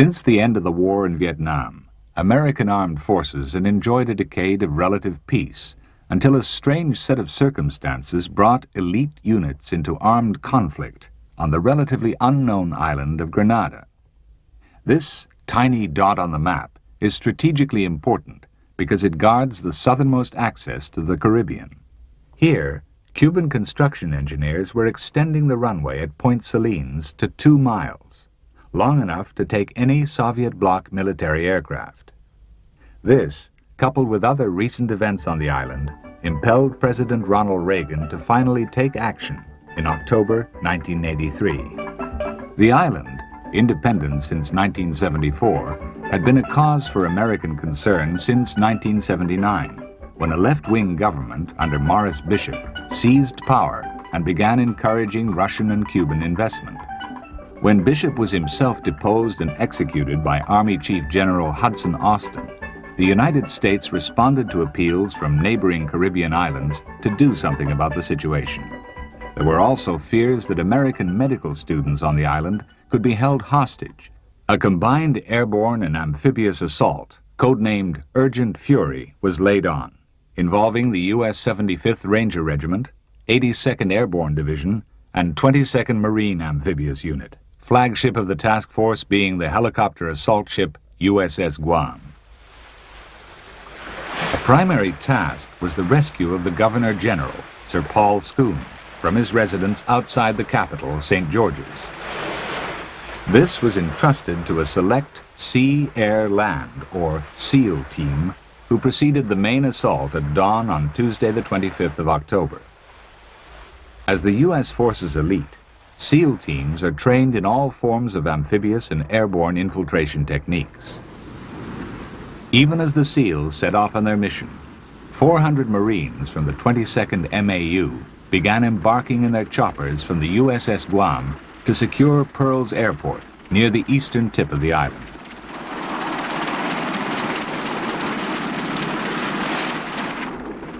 Since the end of the war in Vietnam, American armed forces had enjoyed a decade of relative peace until a strange set of circumstances brought elite units into armed conflict on the relatively unknown island of Grenada. This tiny dot on the map is strategically important because it guards the southernmost access to the Caribbean. Here, Cuban construction engineers were extending the runway at Point Salines to two miles, long enough to take any Soviet bloc military aircraft. This, coupled with other recent events on the island, impelled President Ronald Reagan to finally take action in October 1983. The island, independent since 1974, had been a cause for American concern since 1979, when a left-wing government under Maurice Bishop seized power and began encouraging Russian and Cuban investment. When Bishop was himself deposed and executed by Army Chief General Hudson Austin, the United States responded to appeals from neighboring Caribbean islands to do something about the situation. There were also fears that American medical students on the island could be held hostage. A combined airborne and amphibious assault, codenamed Urgent Fury, was laid on, involving the U.S. 75th Ranger Regiment, 82nd Airborne Division, and 22nd Marine Amphibious Unit, flagship of the task force being the helicopter assault ship USS Guam. A primary task was the rescue of the Governor General, Sir Paul Scoon, from his residence outside the capital, St. George's. This was entrusted to a select Sea, Air, Land, or SEAL team, who preceded the main assault at dawn on Tuesday the 25th of October. As the U.S. Forces elite, SEAL teams are trained in all forms of amphibious and airborne infiltration techniques. Even as the SEALs set off on their mission, 400 Marines from the 22nd MAU began embarking in their choppers from the USS Guam to secure Pearls Airport near the eastern tip of the island.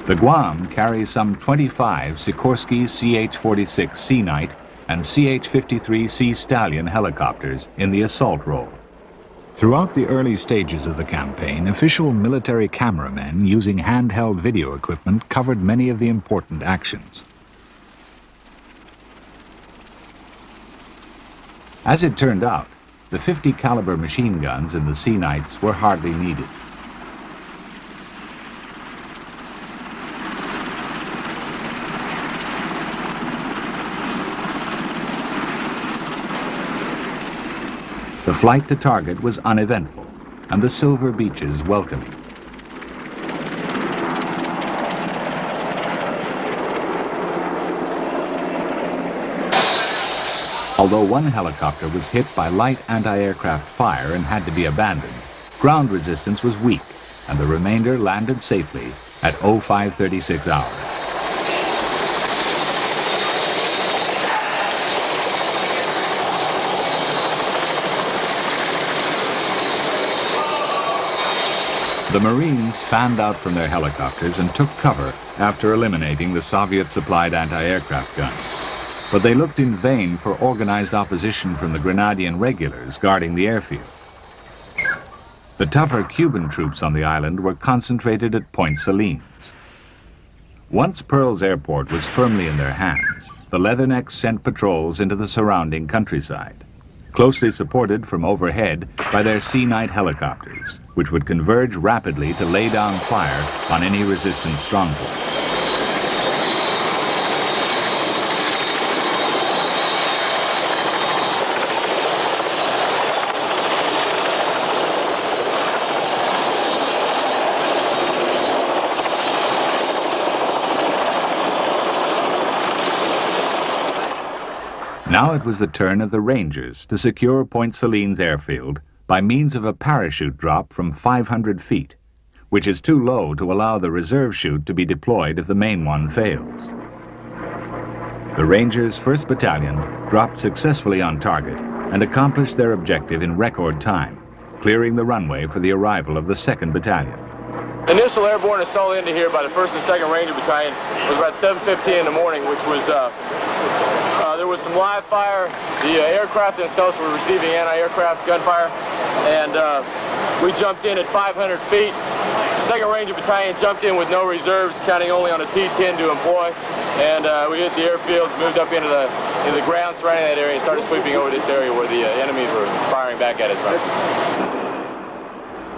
The Guam carries some 25 Sikorsky CH-46 Sea Knight and CH-53 Sea Stallion helicopters in the assault role. Throughout the early stages of the campaign, official military cameramen using handheld video equipment covered many of the important actions. As it turned out, the 50 caliber machine guns in the Sea Knights were hardly needed. The flight to target was uneventful, and the silver beaches welcoming. Although one helicopter was hit by light anti-aircraft fire and had to be abandoned, ground resistance was weak, and the remainder landed safely at 0536 hours. The Marines fanned out from their helicopters and took cover after eliminating the Soviet-supplied anti-aircraft guns. But they looked in vain for organized opposition from the Grenadian regulars guarding the airfield. The tougher Cuban troops on the island were concentrated at Point Salines. Once Pearls Airport was firmly in their hands, the Leathernecks sent patrols into the surrounding countryside closely supported from overhead by their Sea Knight helicopters, which would converge rapidly to lay down fire on any resistant stronghold. Now it was the turn of the Rangers to secure Point Salines airfield by means of a parachute drop from 500 feet, which is too low to allow the reserve chute to be deployed if the main one fails. The Rangers' 1st Battalion dropped successfully on target and accomplished their objective in record time, clearing the runway for the arrival of the 2nd Battalion. Initial airborne assault into here by the 1st and 2nd Ranger Battalion was about 7.15 in the morning, which was uh, was some live fire. The uh, aircraft themselves were receiving anti-aircraft gunfire. and uh, we jumped in at 500 feet. Second Ranger Battalion jumped in with no reserves, counting only on a T-10 to employ, and uh, we hit the airfield, moved up into the into the ground surrounding that area, and started sweeping over this area where the uh, enemies were firing back at us.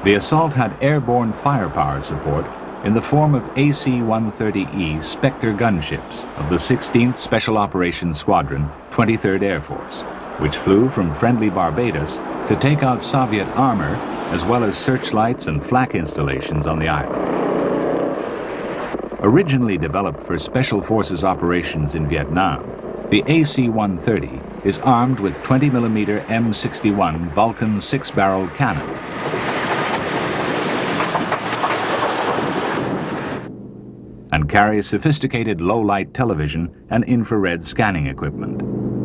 The assault had airborne firepower support in the form of AC-130E Spectre gunships of the 16th Special Operations Squadron, 23rd Air Force, which flew from friendly Barbados to take out Soviet armor as well as searchlights and flak installations on the island. Originally developed for Special Forces operations in Vietnam, the AC-130 is armed with 20mm M61 Vulcan six-barreled cannon and carries sophisticated low-light television and infrared scanning equipment.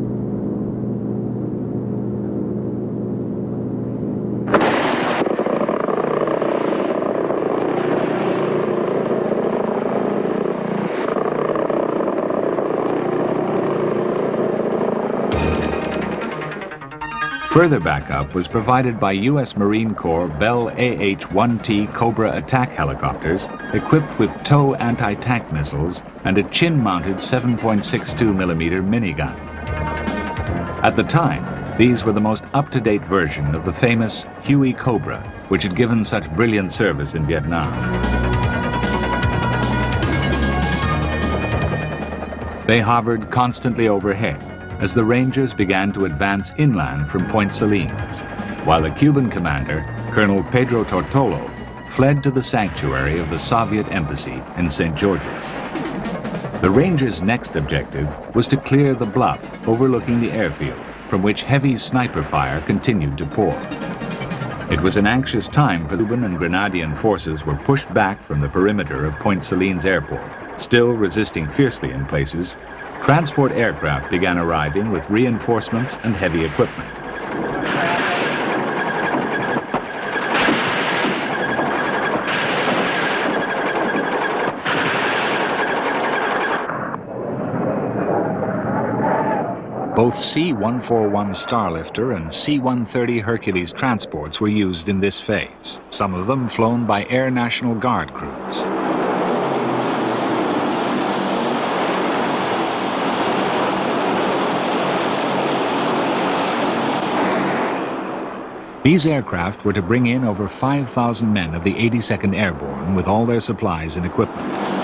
Further backup was provided by U.S. Marine Corps Bell AH-1T Cobra attack helicopters equipped with TOW anti-tank missiles and a chin-mounted 7.62 millimeter minigun. At the time, these were the most up-to-date version of the famous Huey Cobra, which had given such brilliant service in Vietnam. They hovered constantly overhead, as the Rangers began to advance inland from Point Salines, while the Cuban commander, Colonel Pedro Tortolo, fled to the sanctuary of the Soviet embassy in St. George's. The Rangers' next objective was to clear the bluff overlooking the airfield, from which heavy sniper fire continued to pour. It was an anxious time for the Cuban and Grenadian forces were pushed back from the perimeter of Point Salines Airport, still resisting fiercely in places, transport aircraft began arriving with reinforcements and heavy equipment. Both C-141 Starlifter and C-130 Hercules transports were used in this phase, some of them flown by Air National Guard crews. These aircraft were to bring in over 5,000 men of the 82nd Airborne with all their supplies and equipment.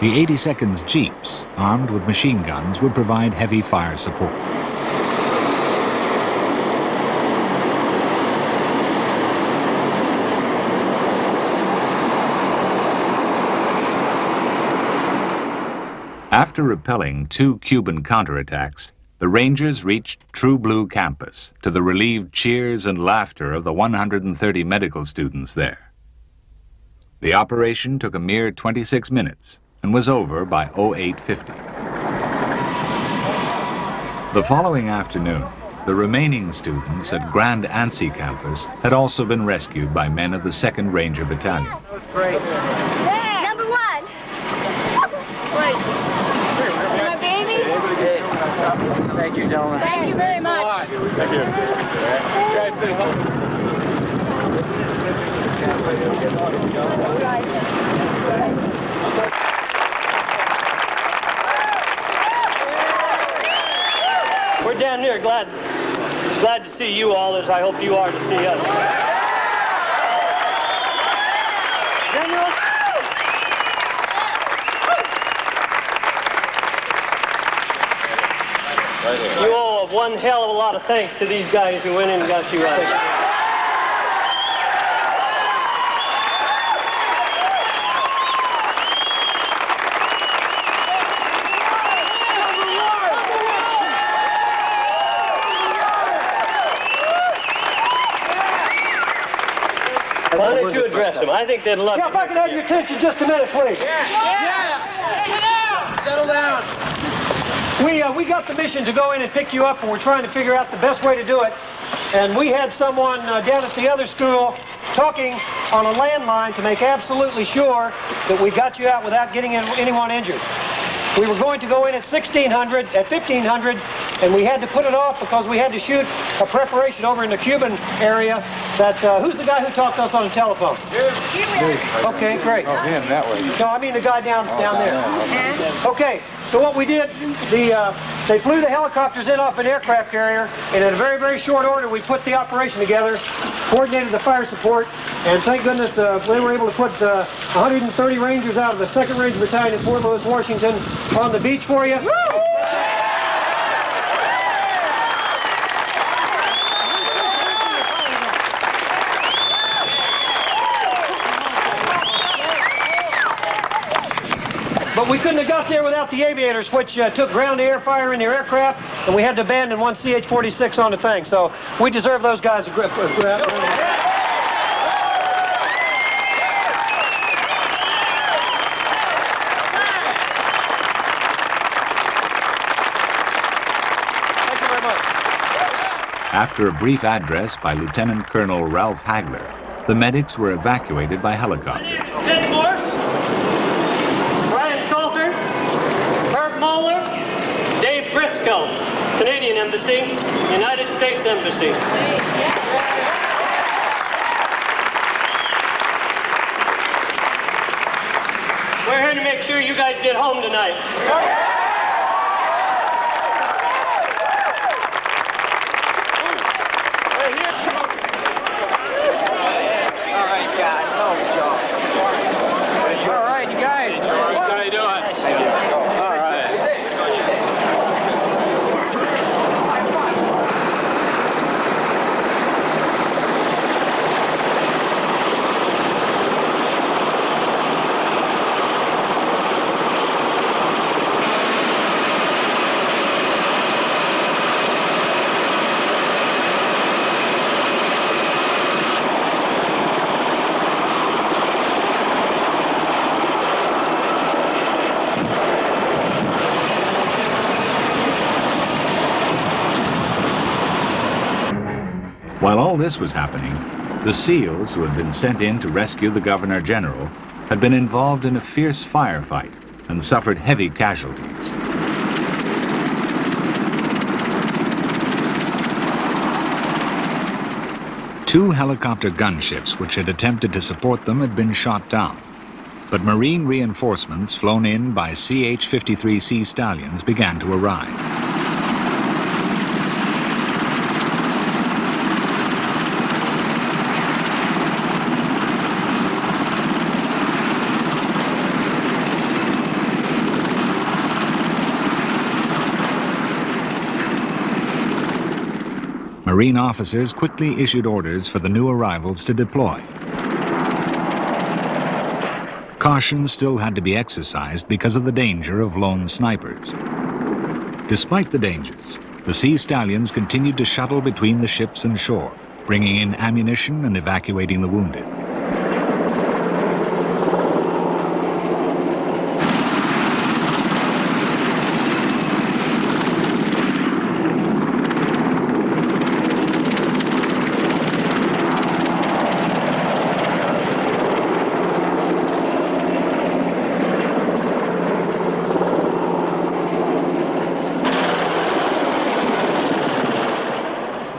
The 82nd's Jeeps, armed with machine guns, would provide heavy fire support. After repelling two Cuban counterattacks, the Rangers reached True Blue campus to the relieved cheers and laughter of the 130 medical students there. The operation took a mere 26 minutes and was over by 0850. The following afternoon, the remaining students at Grand Anse campus had also been rescued by men of the 2nd Ranger Battalion. That was great. Number one. Wait. My baby. Thank you, gentlemen. Thank you very much. Thank you. You guys say hello. We're here glad glad to see you all as I hope you are to see us. General? You owe one hell of a lot of thanks to these guys who went in and got you out. Address them. I think they'd love Yeah, to if I could have your attention just a minute, please. Settle down. We, uh, we got the mission to go in and pick you up, and we're trying to figure out the best way to do it. And we had someone uh, down at the other school talking on a landline to make absolutely sure that we got you out without getting in, anyone injured. We were going to go in at 1600, at 1500, and we had to put it off because we had to shoot a preparation over in the Cuban area. That uh, who's the guy who talked to us on the telephone? Okay, great. Oh, him, that way. No, I mean the guy down down there. Okay, so what we did, the uh, they flew the helicopters in off an aircraft carrier, and in a very very short order, we put the operation together, coordinated the fire support, and thank goodness uh, they were able to put uh, 130 Rangers out of the Second Ranger Battalion in Fort Lewis, Washington, on the beach for you. But we couldn't have got there without the aviators, which uh, took ground-to-air fire in their aircraft, and we had to abandon one CH-46 on the thing. So we deserve those guys a grip. Thank you very much. After a brief address by Lieutenant Colonel Ralph Hagler, the medics were evacuated by helicopter. Dave Briscoe, Canadian Embassy, United States Embassy. We're here to make sure you guys get home tonight. All right, you guys. How you doing? All right. While all this was happening, the SEALs who had been sent in to rescue the Governor General had been involved in a fierce firefight and suffered heavy casualties. Two helicopter gunships which had attempted to support them had been shot down, but Marine reinforcements flown in by CH-53 Sea Stallions began to arrive. Marine officers quickly issued orders for the new arrivals to deploy. Caution still had to be exercised because of the danger of lone snipers. Despite the dangers, the Sea Stallions continued to shuttle between the ships and shore, bringing in ammunition and evacuating the wounded.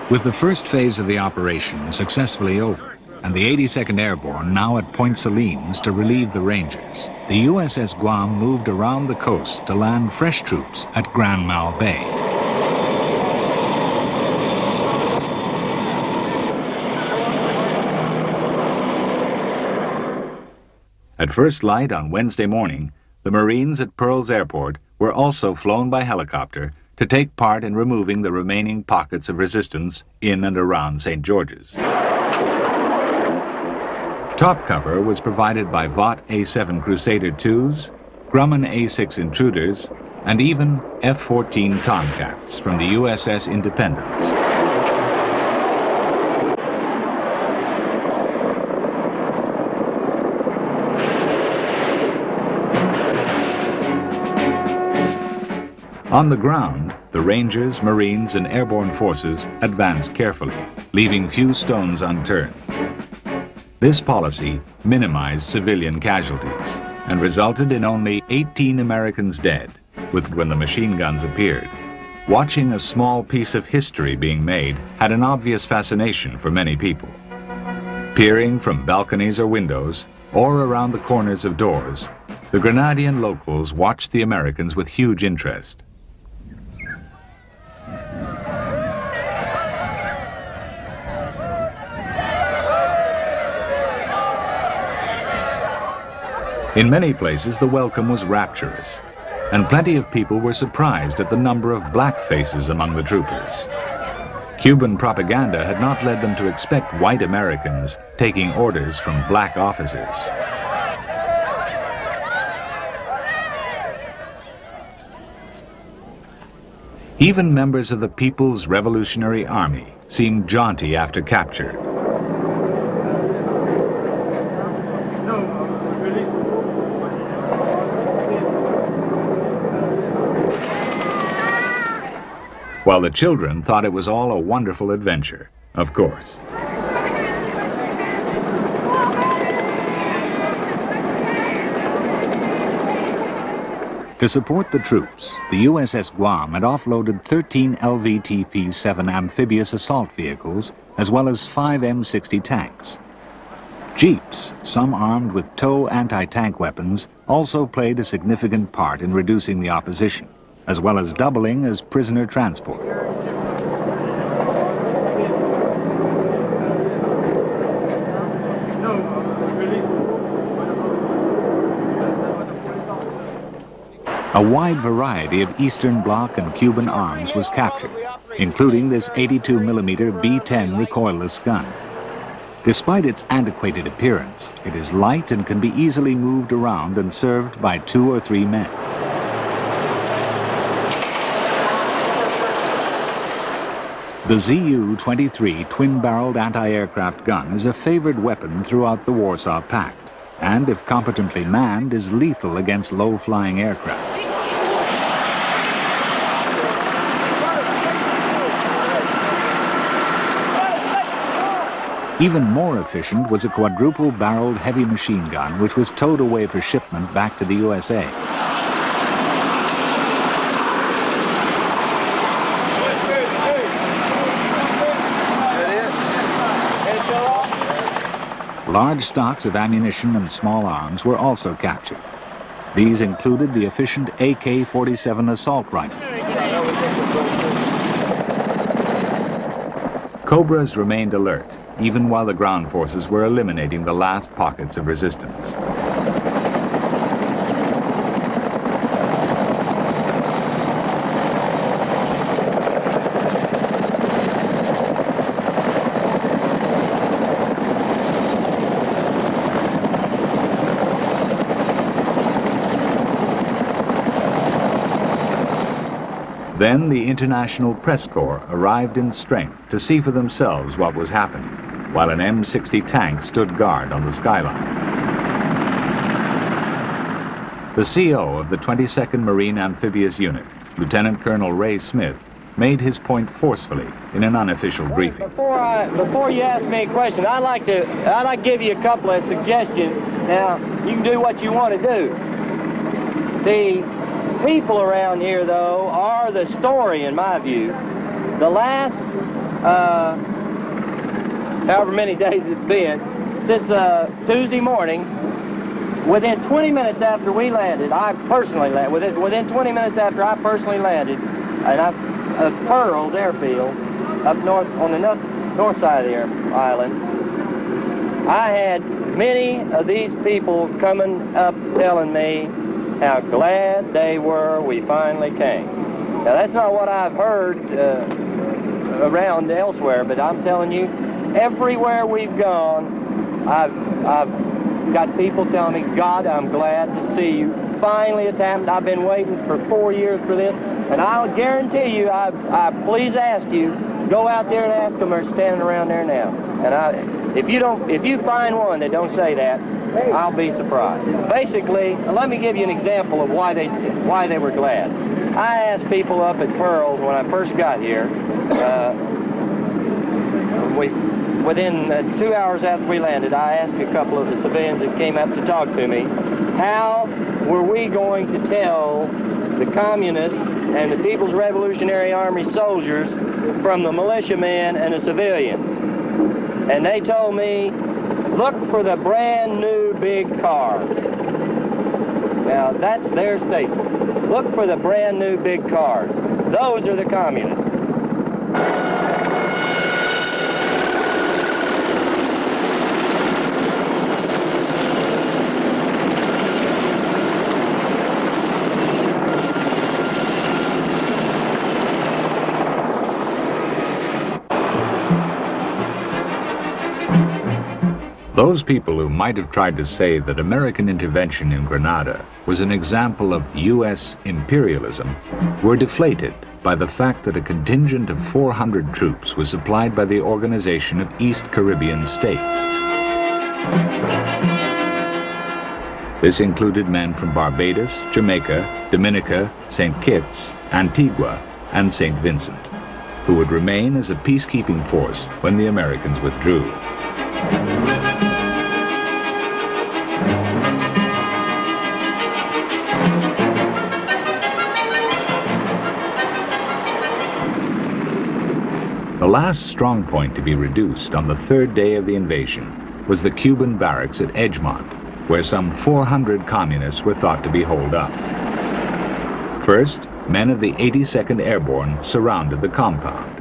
With the first phase of the operation successfully over, and the 82nd Airborne now at Point Salines to relieve the Rangers, the USS Guam moved around the coast to land fresh troops at Grand Mal Bay. At first light on Wednesday morning, the Marines at Pearls Airport were also flown by helicopter to take part in removing the remaining pockets of resistance in and around St. George's. Top cover was provided by Vought A-7 Crusader IIs, Grumman A-6 Intruders, and even F-14 Tomcats from the USS Independence. On the ground, the Rangers, Marines, and airborne forces advanced carefully, leaving few stones unturned. This policy minimized civilian casualties and resulted in only 18 Americans dead with when the machine guns appeared. Watching a small piece of history being made had an obvious fascination for many people. Peering from balconies or windows, or around the corners of doors, the Grenadian locals watched the Americans with huge interest. In many places, the welcome was rapturous, and plenty of people were surprised at the number of black faces among the troopers. Cuban propaganda had not led them to expect white Americans taking orders from black officers. Even members of the People's Revolutionary Army seemed jaunty after capture. While the children thought it was all a wonderful adventure, of course. To support the troops, the USS Guam had offloaded 13 LVTP-7 amphibious assault vehicles, as well as five M60 tanks. Jeeps, some armed with TOW anti-tank weapons, also played a significant part in reducing the opposition, as well as doubling as prisoner transport. A wide variety of Eastern Bloc and Cuban arms was captured, including this 82mm B-10 recoilless gun. Despite its antiquated appearance, it is light and can be easily moved around and served by two or three men. The ZU-23 twin-barreled anti-aircraft gun is a favored weapon throughout the Warsaw Pact, and if competently manned, is lethal against low-flying aircraft. Even more efficient was a quadruple-barreled heavy machine gun which was towed away for shipment back to the USA. Large stocks of ammunition and small arms were also captured. These included the efficient AK-47 assault rifle. Cobras remained alert, even while the ground forces were eliminating the last pockets of resistance. Then the International Press Corps arrived in strength to see for themselves what was happening, while an M60 tank stood guard on the skyline. The CO of the 22nd Marine Amphibious Unit, Lieutenant Colonel Ray Smith, made his point forcefully in an unofficial briefing. Before, I, before you ask me a question, I'd like to I'd like to give you a couple of suggestions. Now, you can do what you want to do. The people around here, though, are the story, in my view. The last, uh, however many days it's been, since uh, Tuesday morning, within 20 minutes after we landed, I personally landed, within, within 20 minutes after I personally landed, and I uh, Pearl Airfield, up north on the north, north side of the island, I had many of these people coming up telling me how glad they were we finally came. Now that's not what I've heard uh, around elsewhere, but I'm telling you, everywhere we've gone, I've, I've got people telling me, God, I'm glad to see you. Finally it's happened. I've been waiting for four years for this, and I'll guarantee you, I, I please ask you, go out there and ask them they're standing around there now. And I, if you don't, if you find one that don't say that, I'll be surprised. Basically, let me give you an example of why they why they were glad. I asked people up at Pearls when I first got here. Uh, we, within uh, two hours after we landed, I asked a couple of the civilians that came up to talk to me, how were we going to tell the communists and the People's Revolutionary Army soldiers from the militiamen and the civilians? And they told me, look for the brand new big cars. Now, that's their statement. Look for the brand new big cars. Those are the communists. Those people who might have tried to say that American intervention in Grenada was an example of U.S. imperialism were deflated by the fact that a contingent of 400 troops was supplied by the Organization of East Caribbean States. This included men from Barbados, Jamaica, Dominica, St. Kitts, Antigua, and St. Vincent, who would remain as a peacekeeping force when the Americans withdrew. Last strong point to be reduced on the third day of the invasion was the Cuban barracks at Edgemont, where some 400 communists were thought to be holed up. First, men of the 82nd Airborne surrounded the compound.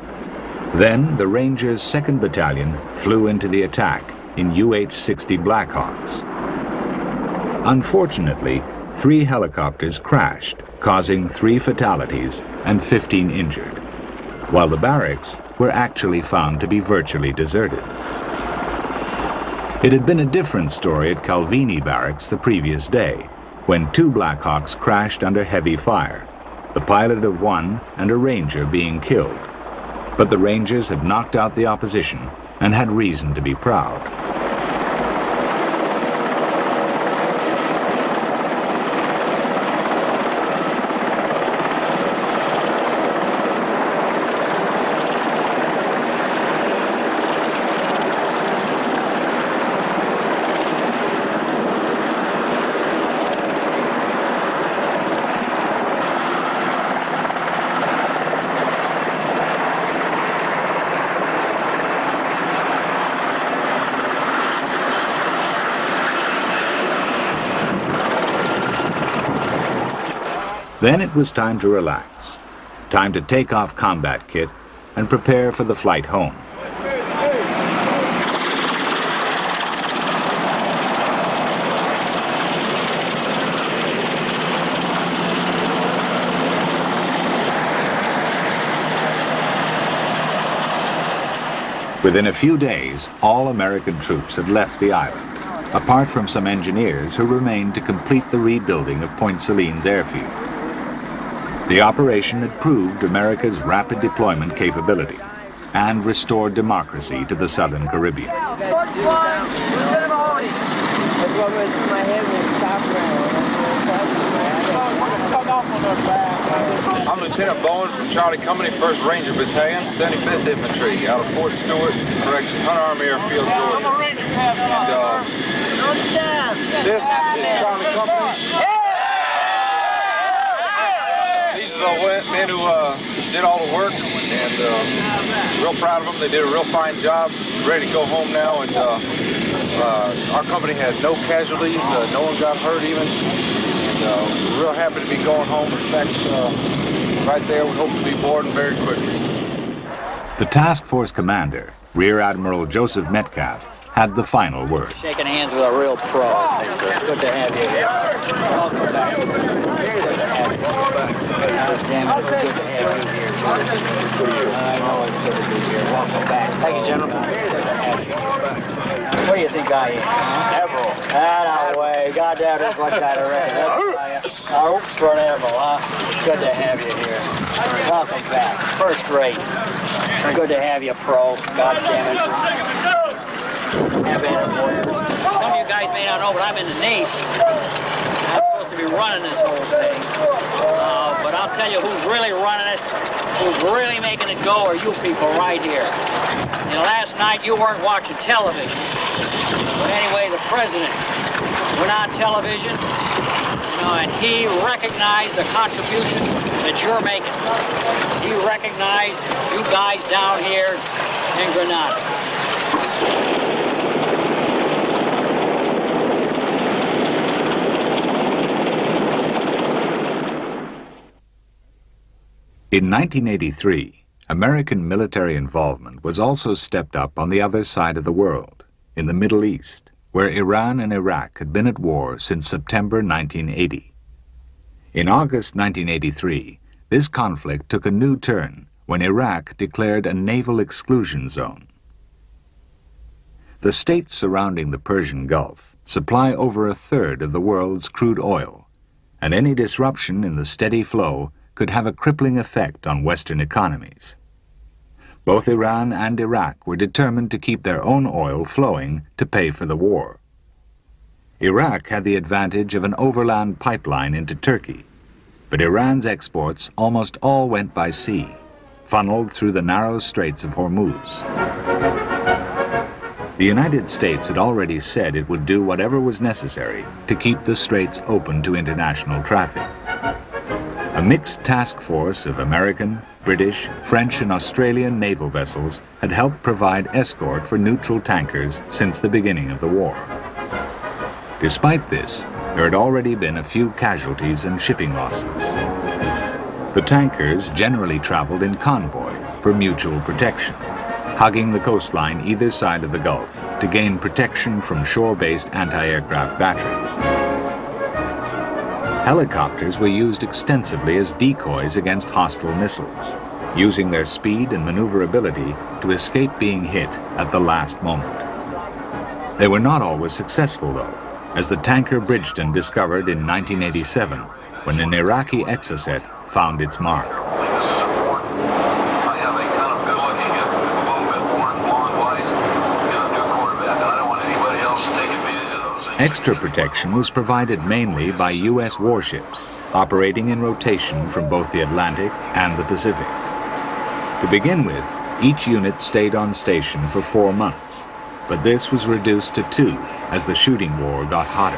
Then, the Rangers' 2nd Battalion flew into the attack in UH-60 Blackhawks. Unfortunately, three helicopters crashed, causing three fatalities and 15 injured, while the barracks were actually found to be virtually deserted. It had been a different story at Calivigny Barracks the previous day, when two Blackhawks crashed under heavy fire, the pilot of one and a ranger being killed. But the Rangers had knocked out the opposition and had reason to be proud. Then it was time to relax, time to take off combat kit and prepare for the flight home. Within a few days, all American troops had left the island, apart from some engineers who remained to complete the rebuilding of Point Salines airfield. The operation had proved America's rapid deployment capability and restored democracy to the Southern Caribbean. I'm going to do my head with the top I'm Lieutenant Bowen from Charlie Company, 1st Ranger Battalion, 75th Infantry, out of Fort Stewart, correction, Hunter Army Airfield, Georgia. And, uh, this is Charlie Company. These are the men who uh, did all the work, and uh, real proud of them. They did a real fine job. Ready to go home now, and uh, uh, our company had no casualties. Uh, no one got hurt even. And uh, we're real happy to be going home. In fact, uh, right there, we hope to be boarding very quickly. The task force commander, Rear Admiral Joseph Metcalf, had the final word. Shaking hands with a real pro. It's good to have you. Welcome back. Good to have you. God it, it's good to have you here. I know it's good to be here. Welcome back. Thank you, gentlemen. What do you think I? Admiral. That way. God it, kind of red. That's oops, for an admiral, huh? Good to have you here. Welcome back. First rate. Good to have you, pro. God it. Have. Some of you guys guys may not know, but I'm in the Navy. I'm supposed to be running this whole thing. Uh, but I'll tell you who's really running it, who's really making it go are you people right here. You know, last night you weren't watching television. But anyway, the president went on television, you know, and he recognized the contribution that you're making. He recognized you guys down here in Grenada. In 1983, American military involvement was also stepped up on the other side of the world, in the Middle East, where Iran and Iraq had been at war since September 1980. In August 1983, this conflict took a new turn when Iraq declared a naval exclusion zone. The states surrounding the Persian Gulf supply over a third of the world's crude oil, and any disruption in the steady flow could have a crippling effect on Western economies. Both Iran and Iraq were determined to keep their own oil flowing to pay for the war. Iraq had the advantage of an overland pipeline into Turkey, but Iran's exports almost all went by sea, funneled through the narrow straits of Hormuz. The United States had already said it would do whatever was necessary to keep the straits open to international traffic. A mixed task force of American, British, French, and Australian naval vessels had helped provide escort for neutral tankers since the beginning of the war. Despite this, there had already been a few casualties and shipping losses. The tankers generally traveled in convoy for mutual protection, hugging the coastline either side of the Gulf to gain protection from shore-based anti-aircraft batteries. Helicopters were used extensively as decoys against hostile missiles, using their speed and maneuverability to escape being hit at the last moment. They were not always successful, though, as the tanker Bridgeton discovered in 1987 when an Iraqi Exocet found its mark. Extra protection was provided mainly by U.S. warships, operating in rotation from both the Atlantic and the Pacific. To begin with, each unit stayed on station for four months, but this was reduced to two as the shooting war got hotter.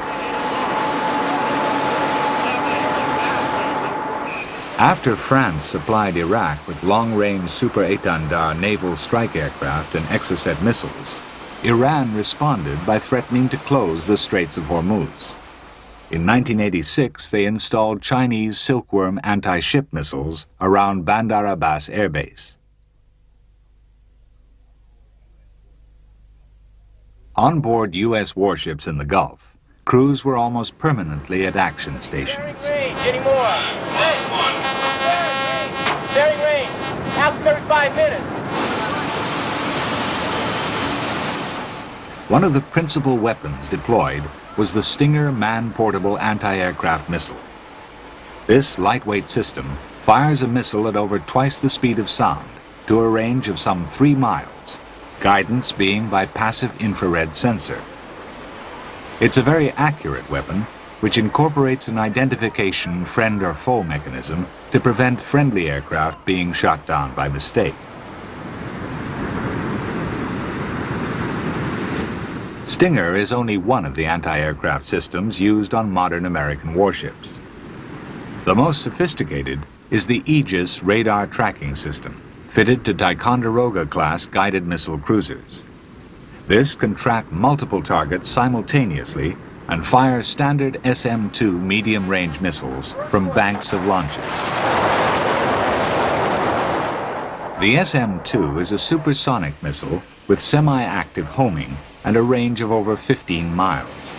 After France supplied Iraq with long-range Super Étendard naval strike aircraft and Exocet missiles, Iran responded by threatening to close the Straits of Hormuz. In 1986, they installed Chinese Silkworm anti-ship missiles around Bandar Abbas Air Base. On board U.S. warships in the Gulf, crews were almost permanently at action stations. Range anymore. Range. Out 35 minutes. One of the principal weapons deployed was the Stinger man-portable anti-aircraft missile. This lightweight system fires a missile at over twice the speed of sound to a range of some three miles, guidance being by passive infrared sensor. It's a very accurate weapon which incorporates an identification friend or foe mechanism to prevent friendly aircraft being shot down by mistake. Stinger is only one of the anti-aircraft systems used on modern American warships. The most sophisticated is the Aegis radar tracking system, fitted to Ticonderoga-class guided missile cruisers. This can track multiple targets simultaneously and fire standard SM-2 medium-range missiles from banks of launches. The SM-2 is a supersonic missile with semi-active homing and a range of over 15 miles.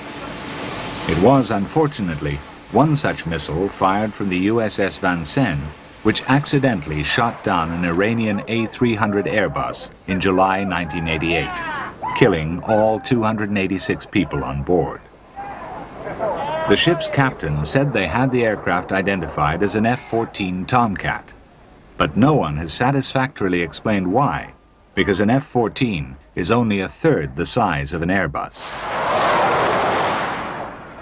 It was, unfortunately, one such missile fired from the USS Vincennes, which accidentally shot down an Iranian A-300 Airbus in July 1988, killing all 286 people on board. The ship's captain said they had the aircraft identified as an F-14 Tomcat, but no one has satisfactorily explained why, because an F-14 is only a third the size of an Airbus.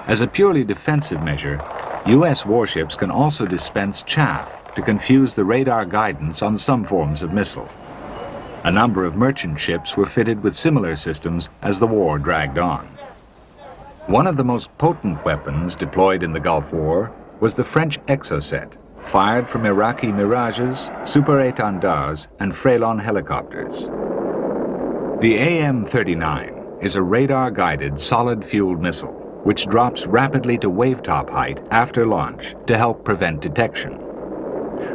As a purely defensive measure, U.S. warships can also dispense chaff to confuse the radar guidance on some forms of missile. A number of merchant ships were fitted with similar systems as the war dragged on. One of the most potent weapons deployed in the Gulf War was the French Exocet, fired from Iraqi Mirages, Super Étendards, and Frelon helicopters. The AM-39 is a radar-guided solid-fueled missile which drops rapidly to wavetop height after launch to help prevent detection.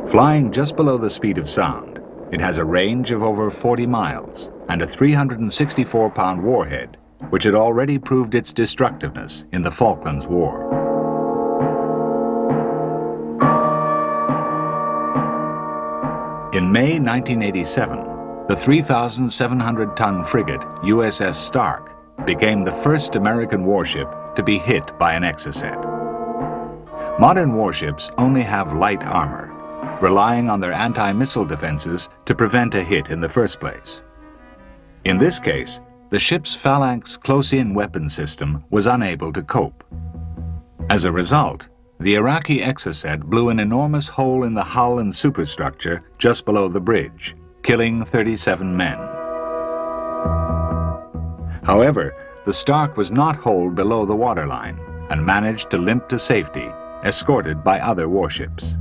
Flying just below the speed of sound, it has a range of over 40 miles and a 364-pound warhead, which had already proved its destructiveness in the Falklands War. In May 1987, the 3,700-ton frigate USS Stark became the first American warship to be hit by an Exocet. Modern warships only have light armor, relying on their anti-missile defenses to prevent a hit in the first place. In this case, the ship's Phalanx close-in weapon system was unable to cope. As a result, the Iraqi Exocet blew an enormous hole in the hull and superstructure just below the bridge, killing 37 men. However, the Stark was not holed below the waterline and managed to limp to safety, escorted by other warships.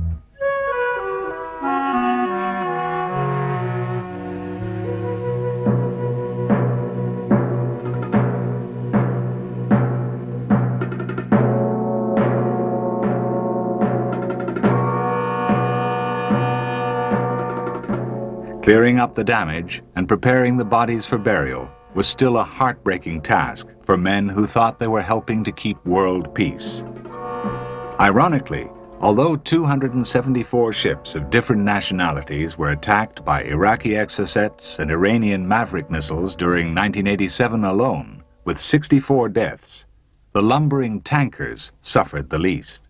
Clearing up the damage and preparing the bodies for burial was still a heartbreaking task for men who thought they were helping to keep world peace. Ironically, although 274 ships of different nationalities were attacked by Iraqi Exocets and Iranian Maverick missiles during 1987 alone, with 64 deaths, the lumbering tankers suffered the least.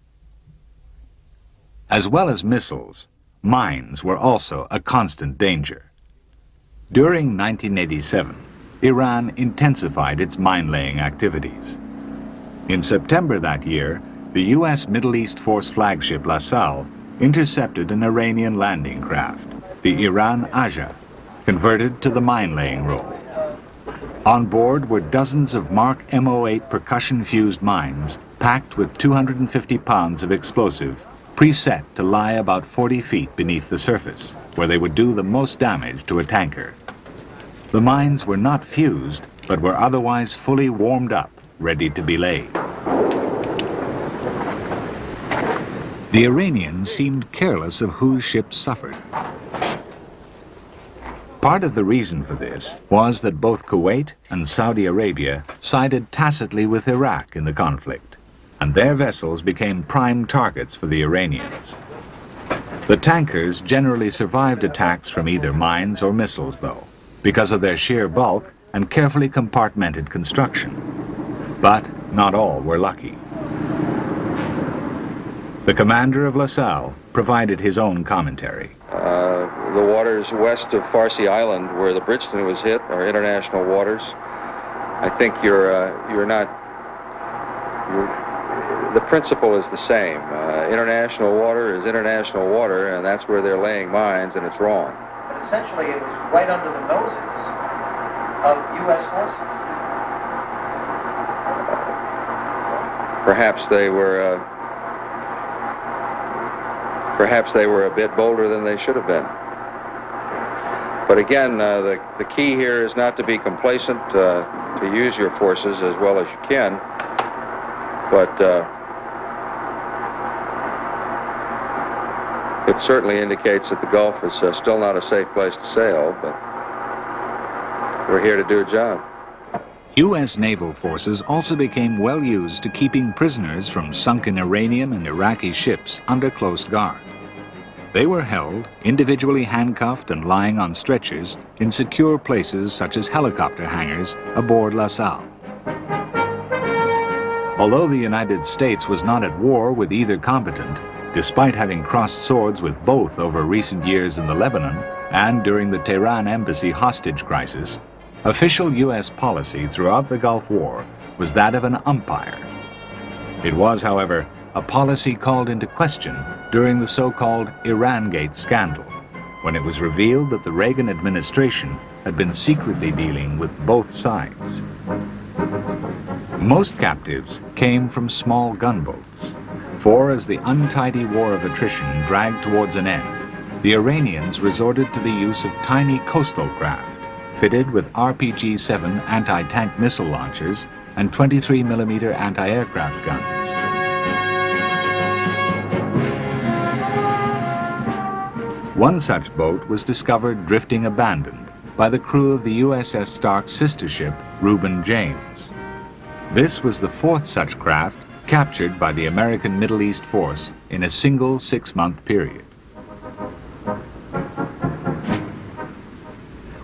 As well as missiles, mines were also a constant danger. During 1987, Iran intensified its mine-laying activities. In September that year, the U.S. Middle East Force flagship La Salle intercepted an Iranian landing craft, the Iran Ajr, converted to the mine-laying role. On board were dozens of Mark MO8 percussion-fused mines packed with 250 pounds of explosive, preset to lie about 40 feet beneath the surface, where they would do the most damage to a tanker. The mines were not fused, but were otherwise fully warmed up, ready to be laid. The Iranians seemed careless of whose ships suffered. Part of the reason for this was that both Kuwait and Saudi Arabia sided tacitly with Iraq in the conflict, and their vessels became prime targets for the Iranians. The tankers generally survived attacks from either mines or missiles, though because of their sheer bulk and carefully compartmented construction. But not all were lucky. The commander of La Salle provided his own commentary. Uh, the waters west of Farsi Island, where the Bridgeton was hit, are international waters. I think you're uh, you're not. You're, the principle is the same. Uh, international water is international water, and that's where they're laying mines, and it's wrong But essentially it was right under the noses of U.S. forces. Perhaps they were. Uh, perhaps they were a bit bolder than they should have been. But again, uh, the, the key here is not to be complacent, uh, to use your forces as well as you can, but uh, It certainly indicates that the Gulf is uh, still not a safe place to sail, but we're here to do a job. U.S. naval forces also became well used to keeping prisoners from sunken Iranian and Iraqi ships under close guard. They were held, individually handcuffed and lying on stretchers in secure places such as helicopter hangars aboard La Salle. Although the United States was not at war with either combatant, despite having crossed swords with both over recent years in the Lebanon and during the Tehran embassy hostage crisis, official U.S. policy throughout the Gulf War was that of an umpire. It was, however, a policy called into question during the so-called Irangate scandal, when it was revealed that the Reagan administration had been secretly dealing with both sides. Most captives came from small gunboats, for as the untidy war of attrition dragged towards an end, the Iranians resorted to the use of tiny coastal craft fitted with RPG-7 anti-tank missile launchers and 23mm anti-aircraft guns. One such boat was discovered drifting abandoned by the crew of the USS Stark's sister ship, Reuben James. This was the fourth such craft captured by the American Middle East Force in a single six-month period.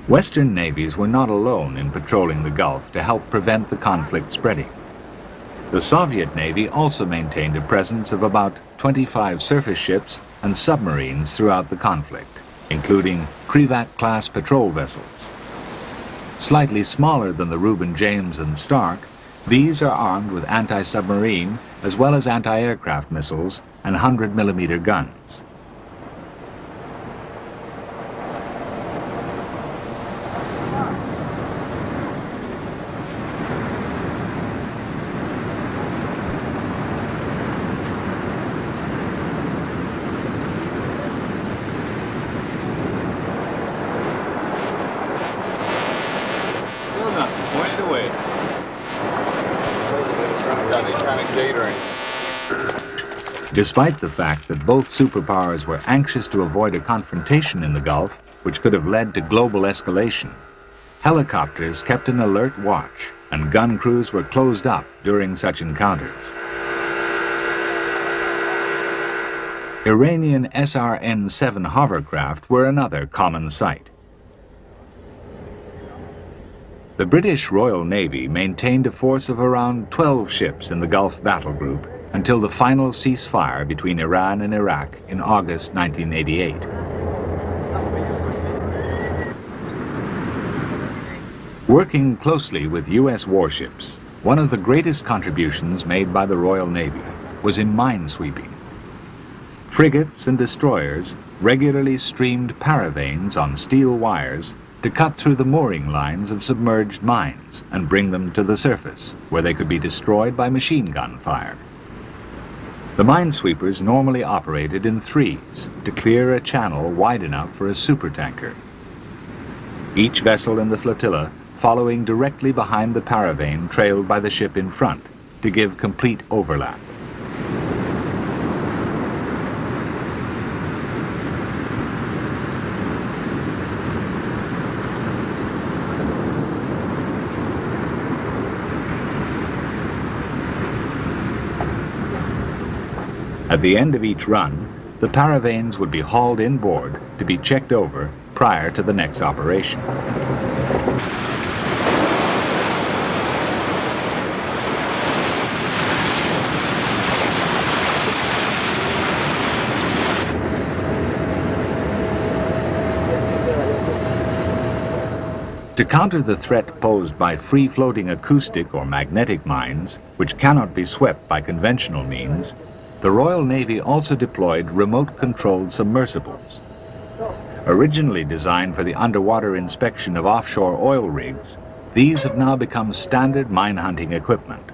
Western navies were not alone in patrolling the Gulf to help prevent the conflict spreading. The Soviet Navy also maintained a presence of about 25 surface ships and submarines throughout the conflict, including Krivak-class patrol vessels. Slightly smaller than the Reuben James and Stark, these are armed with anti-submarine as well as anti-aircraft missiles and 100mm guns. Despite the fact that both superpowers were anxious to avoid a confrontation in the Gulf, which could have led to global escalation, helicopters kept an alert watch and gun crews were closed up during such encounters. Iranian SRN-7 hovercraft were another common sight. The British Royal Navy maintained a force of around 12 ships in the Gulf Battle Group until the final ceasefire between Iran and Iraq in August 1988. Working closely with U.S. warships, one of the greatest contributions made by the Royal Navy was in minesweeping. Frigates and destroyers regularly streamed paravanes on steel wires to cut through the mooring lines of submerged mines and bring them to the surface, where they could be destroyed by machine gun fire. The minesweepers normally operated in threes to clear a channel wide enough for a supertanker. Each vessel in the flotilla following directly behind the paravane trailed by the ship in front to give complete overlap. At the end of each run, the paravanes would be hauled inboard to be checked over prior to the next operation. To counter the threat posed by free-floating acoustic or magnetic mines, which cannot be swept by conventional means, the Royal Navy also deployed remote-controlled submersibles. Originally designed for the underwater inspection of offshore oil rigs, these have now become standard mine hunting equipment.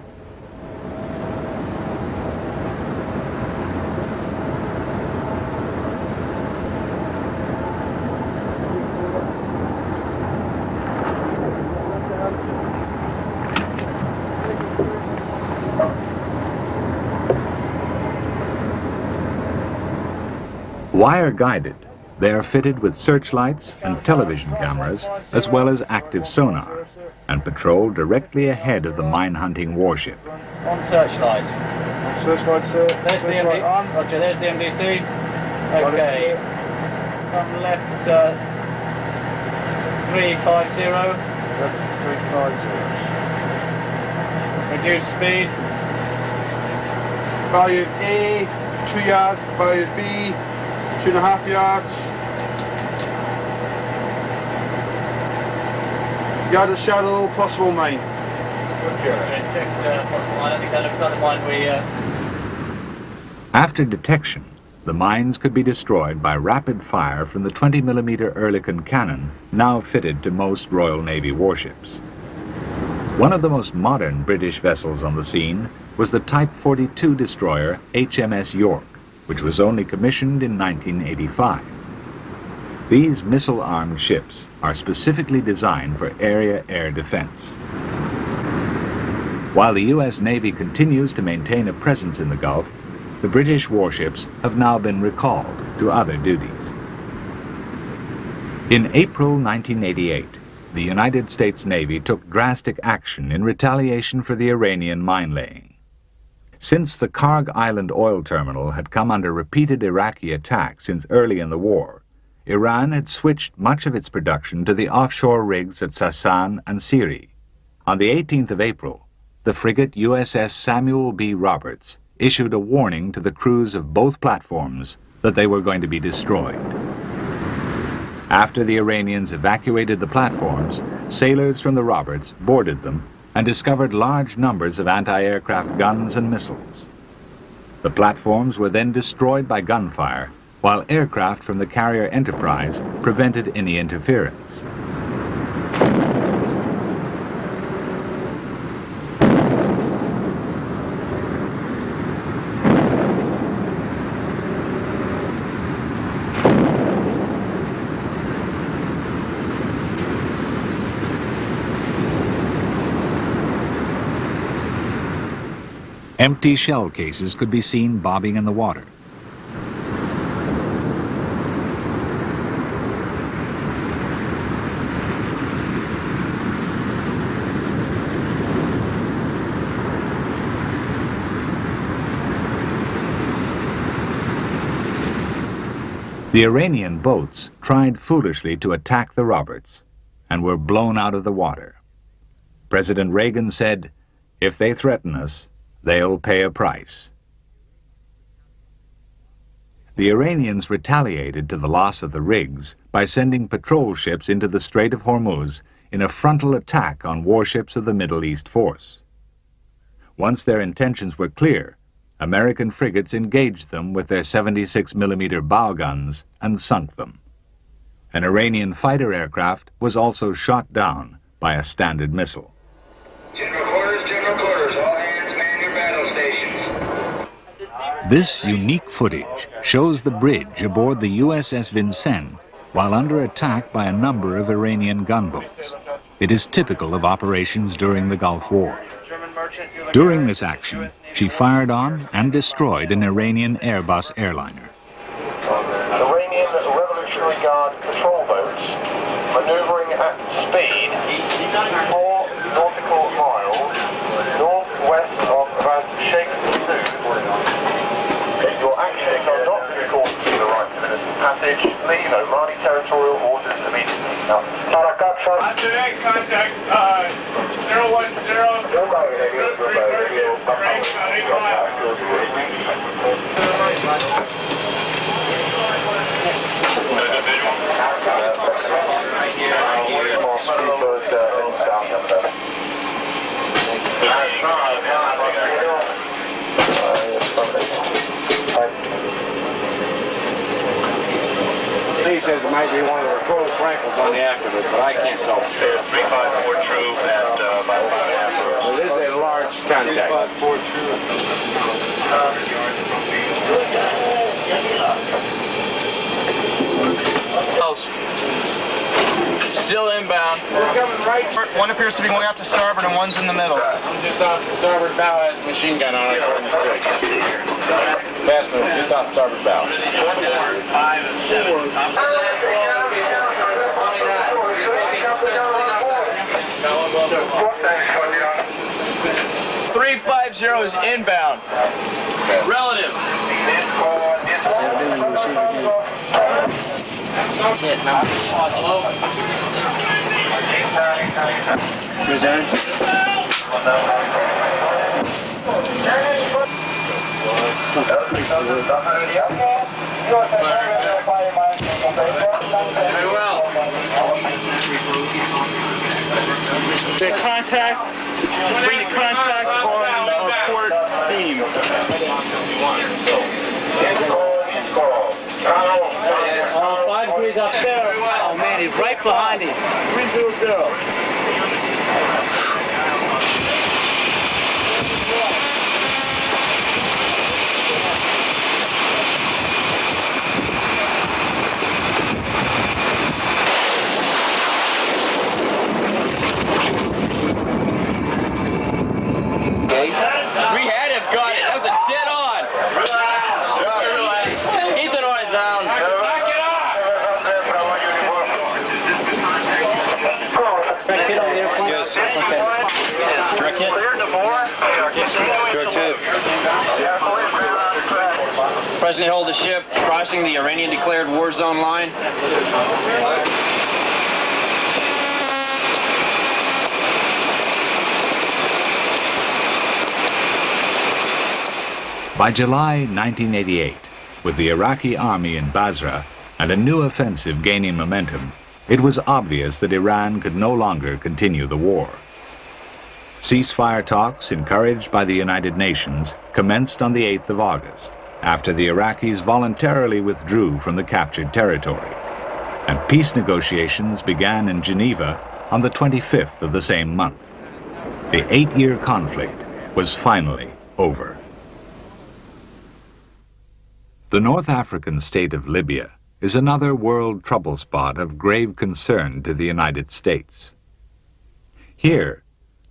Wire guided, they are fitted with searchlights and television cameras, as well as active sonar, and patrol directly ahead of the mine hunting warship. On searchlight. Searchlight, sir. There's the MD. On. Roger, there's the MDC. Okay. From left, uh, 350. Left 350. Reduce speed. Value A, 2 yards. Value B, two and a half yards. Yard of shadow, possible mine. After detection, the mines could be destroyed by rapid fire from the 20mm Oerlikon cannon now fitted to most Royal Navy warships. One of the most modern British vessels on the scene was the Type 42 destroyer HMS York, which was only commissioned in 1985. These missile-armed ships are specifically designed for area-air defense. While the U.S. Navy continues to maintain a presence in the Gulf, the British warships have now been recalled to other duties. In April 1988, the United States Navy took drastic action in retaliation for the Iranian mine laying. Since the Kharg Island oil terminal had come under repeated Iraqi attack since early in the war, Iran had switched much of its production to the offshore rigs at Sasan and Siri. On the 18th of April, the frigate USS Samuel B. Roberts issued a warning to the crews of both platforms that they were going to be destroyed. After the Iranians evacuated the platforms, sailors from the Roberts boarded them and discovered large numbers of anti-aircraft guns and missiles. The platforms were then destroyed by gunfire, while aircraft from the carrier Enterprise prevented any interference. Empty shell cases could be seen bobbing in the water. The Iranian boats tried foolishly to attack the Roberts and were blown out of the water. President Reagan said, if they threaten us, they'll pay a price. The Iranians retaliated to the loss of the rigs by sending patrol ships into the Strait of Hormuz in a frontal attack on warships of the Middle East Force. Once their intentions were clear, American frigates engaged them with their 76mm bow guns and sunk them. An Iranian fighter aircraft was also shot down by a Standard missile. This unique footage shows the bridge aboard the USS Vincennes while under attack by a number of Iranian gunboats. It is typical of operations during the Gulf War. During this action, she fired on and destroyed an Iranian Airbus airliner. Iranian Revolutionary Guard patrol boats maneuvering at speed 4 nautical miles northwest of about Sheikh Your actions are not in accordance with the rights of innocent passage. Leave Omani territorial orders immediately. Now, Tarakat Direct contact, uh, He says it might be one of the close rankles on the activist, but I can't tell. 354 true and uh, about five and a half. It is a large contact. Still inbound. We're coming right. One appears to be going out to starboard and one's in the middle. Just off the starboard bow has a machine gun on it, according to six. Fast move, just off the starboard bow. Three five zero is inbound. Relative. That's it. The contact Bring the contact on our port beam. Oh, five degrees up there. Oh man, he's right behind him. 300. We had him, got it. That was a dead on. Ethan on is down. Back it Hit on the airplane? Yes. Okay. Direct hit. President hold the ship crossing the Iranian declared war zone line. By July 1988, with the Iraqi army in Basra and a new offensive gaining momentum, it was obvious that Iran could no longer continue the war. Ceasefire talks, encouraged by the United Nations, commenced on the 8th of August, after the Iraqis voluntarily withdrew from the captured territory. And peace negotiations began in Geneva on the 25th of the same month. The eight-year conflict was finally over. The North African state of Libya is another world trouble spot of grave concern to the United States. Here,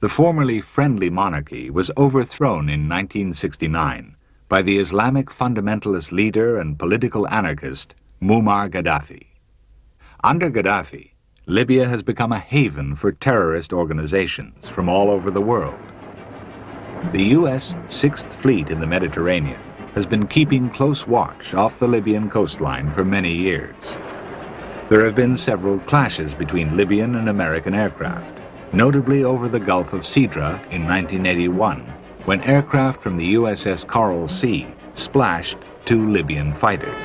the formerly friendly monarchy was overthrown in 1969 by the Islamic fundamentalist leader and political anarchist Muammar Gaddafi. Under Gaddafi, Libya has become a haven for terrorist organizations from all over the world. The U.S. Sixth Fleet in the Mediterranean has been keeping close watch off the Libyan coastline for many years. There have been several clashes between Libyan and American aircraft, notably over the Gulf of Sidra in 1981, when aircraft from the USS Coral Sea splashed two Libyan fighters.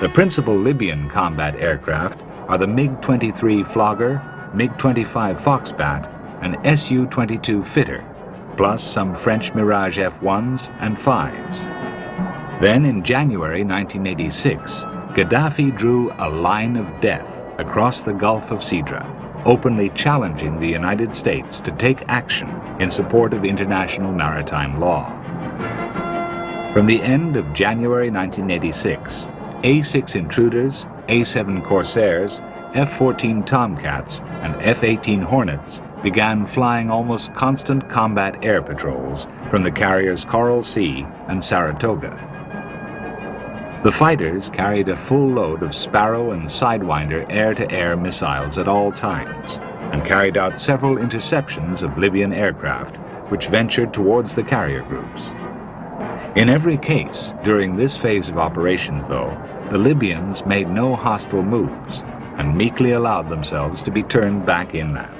The principal Libyan combat aircraft are the MiG-23 Flogger, MiG-25 Foxbat, and Su-22 Fitter, plus some French Mirage F-1s and 5s. Then in January 1986, Gaddafi drew a line of death across the Gulf of Sidra, openly challenging the United States to take action in support of international maritime law. From the end of January 1986, A-6 Intruders, A-7 Corsairs, F-14 Tomcats, and F-18 Hornets began flying almost constant combat air patrols from the carriers Coral Sea and Saratoga. The fighters carried a full load of Sparrow and Sidewinder air-to-air missiles at all times and carried out several interceptions of Libyan aircraft which ventured towards the carrier groups. In every case, during this phase of operations, though, the Libyans made no hostile moves and meekly allowed themselves to be turned back inland.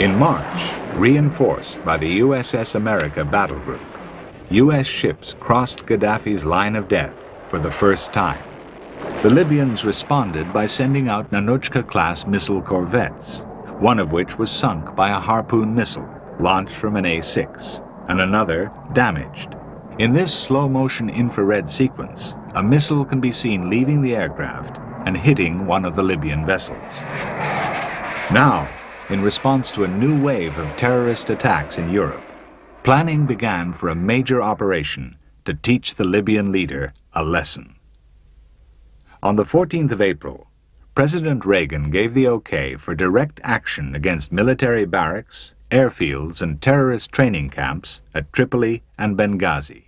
In March, reinforced by the USS America battle group, U.S. ships crossed Gaddafi's line of death for the first time. The Libyans responded by sending out Nanuchka-class missile corvettes, one of which was sunk by a Harpoon missile launched from an A-6, and another damaged. In this slow-motion infrared sequence, a missile can be seen leaving the aircraft and hitting one of the Libyan vessels. Now, in response to a new wave of terrorist attacks in Europe, planning began for a major operation to teach the Libyan leader a lesson. On the 14th of April, President Reagan gave the okay for direct action against military barracks, airfields, and terrorist training camps at Tripoli and Benghazi.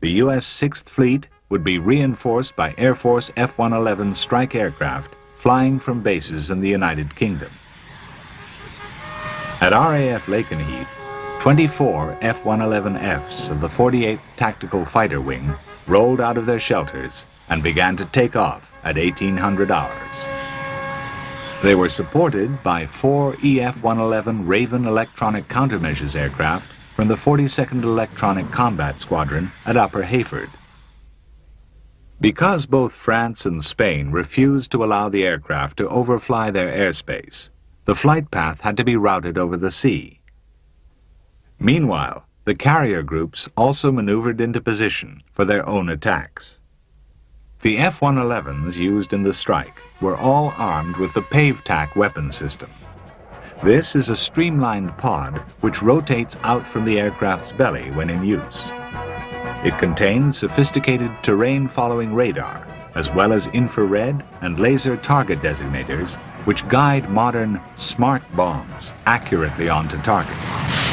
The U.S. Sixth Fleet would be reinforced by Air Force F-111 strike aircraft flying from bases in the United Kingdom. At RAF Lakenheath, 24 F-111Fs of the 48th Tactical Fighter Wing rolled out of their shelters and began to take off at 1800 hours. They were supported by four EF-111 Raven electronic countermeasures aircraft from the 42nd Electronic Combat Squadron at Upper Heyford. Because both France and Spain refused to allow the aircraft to overfly their airspace, the flight path had to be routed over the sea. Meanwhile, the carrier groups also maneuvered into position for their own attacks. The F-111s used in the strike were all armed with the Pave Tack weapon system. This is a streamlined pod which rotates out from the aircraft's belly when in use. It contains sophisticated terrain-following radar, as well as infrared and laser target designators, which guide modern smart bombs accurately onto target.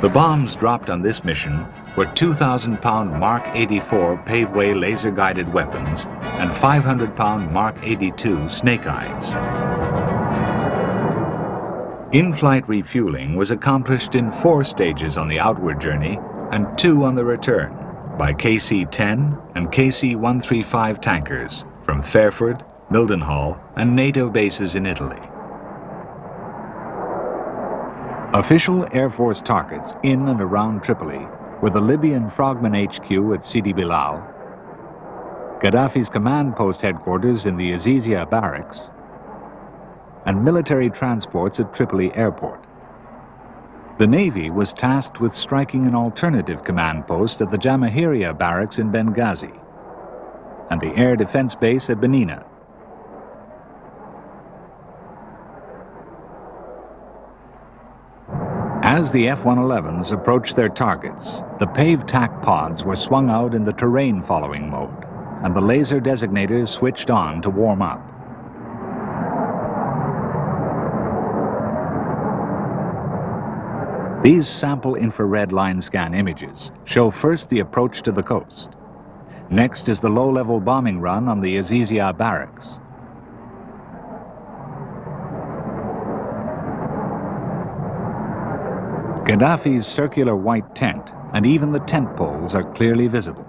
The bombs dropped on this mission were 2,000-pound Mark 84 Paveway laser-guided weapons and 500-pound Mark 82 Snake Eyes. In-flight refueling was accomplished in four stages on the outward journey and two on the return by KC-10 and KC-135 tankers from Fairford, Mildenhall, and NATO bases in Italy. Official Air Force targets in and around Tripoli were the Libyan Frogman HQ at Sidi Bilal, Gaddafi's command post headquarters in the Azizia barracks, and military transports at Tripoli Airport. The Navy was tasked with striking an alternative command post at the Jamahiria barracks in Benghazi and the air defense base at Benina. As the F-111s approached their targets, the Pave Tack pods were swung out in the terrain-following mode, and the laser designators switched on to warm up. These sample infrared line scan images show first the approach to the coast. Next is the low-level bombing run on the Azizia barracks. Gaddafi's circular white tent and even the tent poles are clearly visible.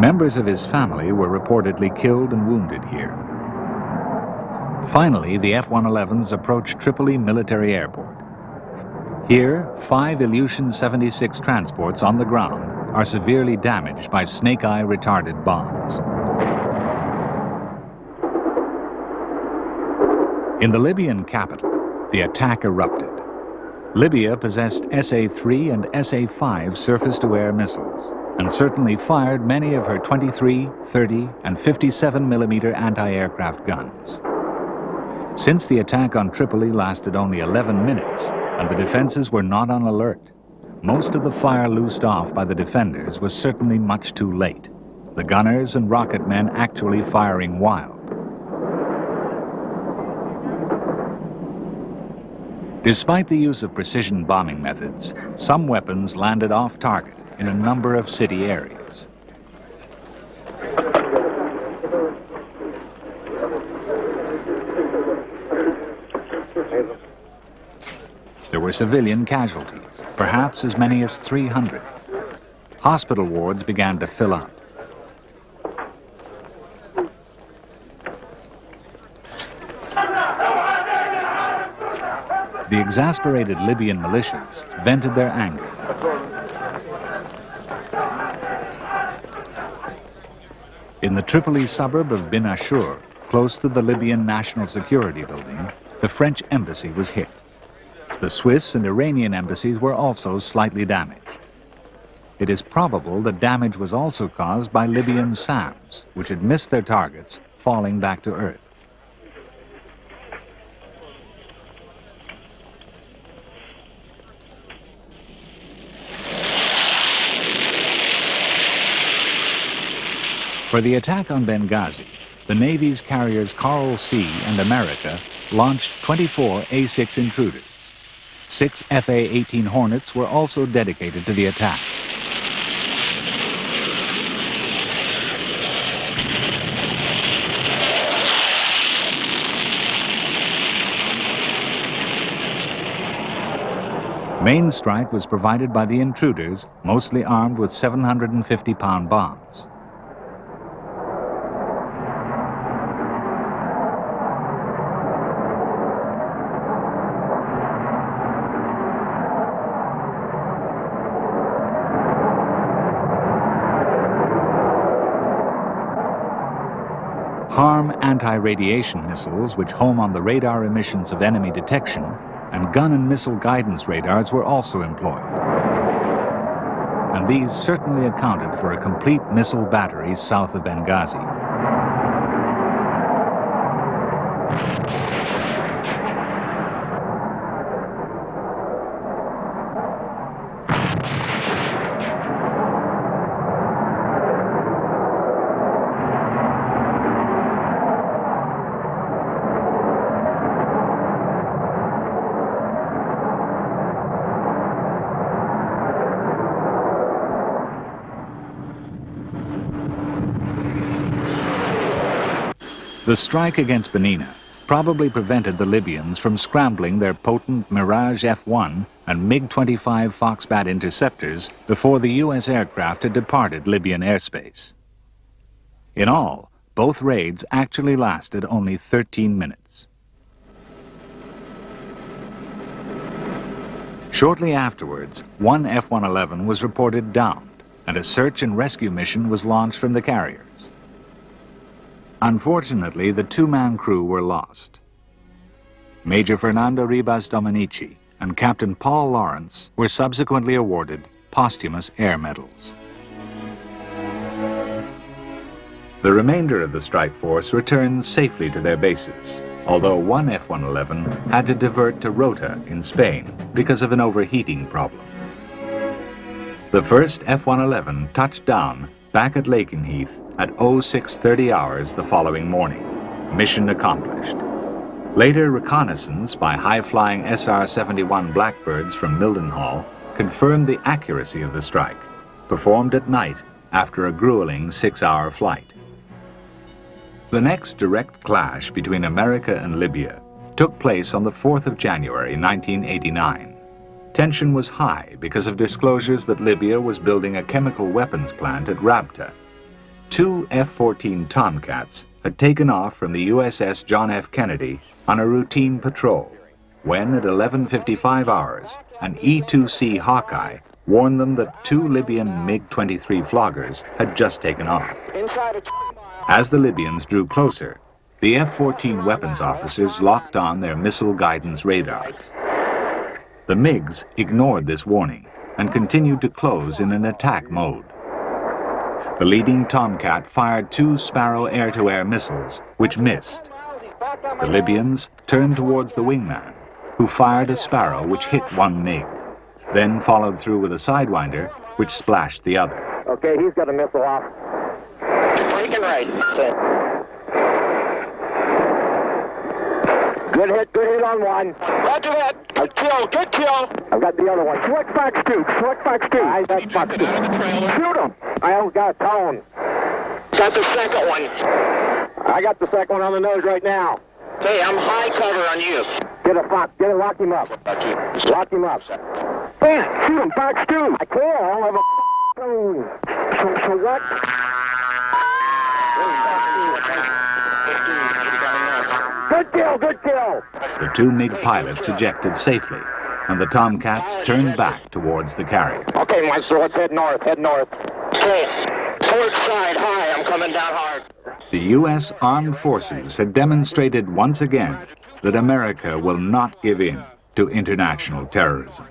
Members of his family were reportedly killed and wounded here. Finally, the F-111s approached Tripoli Military Airport. Here, five Ilyushin 76 transports on the ground are severely damaged by snake-eye retarded bombs. In the Libyan capital, the attack erupted. Libya possessed SA-3 and SA-5 surface-to-air missiles, and certainly fired many of her 23, 30, and 57 millimeter anti-aircraft guns. Since the attack on Tripoli lasted only 11 minutes, and the defenses were not on alert, most of the fire loosed off by the defenders was certainly much too late, the gunners and rocket men actually firing wild. Despite the use of precision bombing methods, some weapons landed off target in a number of city areas. There were civilian casualties, perhaps as many as 300. Hospital wards began to fill up. The exasperated Libyan militias vented their anger. In the Tripoli suburb of Bin Ashur, close to the Libyan National Security Building, the French embassy was hit. The Swiss and Iranian embassies were also slightly damaged. It is probable the damage was also caused by Libyan SAMs, which had missed their targets, falling back to Earth. For the attack on Benghazi, the Navy's carriers Coral Sea and America launched 24 A-6 intruders. Six FA-18 Hornets were also dedicated to the attack. Main strike was provided by the intruders, mostly armed with 750-pound bombs. Anti-radiation missiles, which home on the radar emissions of enemy detection, and gun and missile guidance radars were also employed. And these certainly accounted for a complete missile battery south of Benghazi. The strike against Benina probably prevented the Libyans from scrambling their potent Mirage F-1 and MiG-25 Foxbat interceptors before the U.S. aircraft had departed Libyan airspace. In all, both raids actually lasted only 13 minutes. Shortly afterwards, one F-111 was reported downed, and a search and rescue mission was launched from the carriers. Unfortunately, the two-man crew were lost. Major Fernando Ribas Dominici and Captain Paul Lorence were subsequently awarded posthumous air medals. The remainder of the strike force returned safely to their bases, although one F-111 had to divert to Rota in Spain because of an overheating problem. The first F-111 touched down back at Lakenheath at 0630 hours the following morning. Mission accomplished. Later reconnaissance by high-flying SR-71 Blackbirds from Mildenhall confirmed the accuracy of the strike, performed at night after a grueling six-hour flight. The next direct clash between America and Libya took place on the 4th of January 1989. Tension was high because of disclosures that Libya was building a chemical weapons plant at Rabta two F-14 Tomcats had taken off from the USS John F. Kennedy on a routine patrol when, at 11.55 hours, an E-2C Hawkeye warned them that two Libyan MiG-23 floggers had just taken off. As the Libyans drew closer, the F-14 weapons officers locked on their missile guidance radars. The MiGs ignored this warning and continued to close in an attack mode. The leading Tomcat fired two Sparrow air-to-air missiles, which missed. The Libyans turned towards the wingman, who fired a Sparrow which hit one MiG, then followed through with a Sidewinder, which splashed the other. Okay, he's got a missile off. Breaking right. Good hit, good hit on one. Roger that. A kill, good kill. I've got the other one. Select Fox 2, select Fox 2. I got Fox 2. Shoot him. I haven't got a tone. Got the second one. I got the second one on the nose right now. Hey, I'm high cover on you. Get a fox, get a lock him up. Lock him up. Man, shoot him, Fox 2. I can't, I don't have a tone. So, so what? Good kill, good kill. The two MiG pilots ejected safely, and the Tomcats turned back towards the carrier. Okay, Maestro, let's head north, head north. Okay, port side, high, I'm coming down hard. The U.S. Armed Forces had demonstrated once again that America will not give in to international terrorism.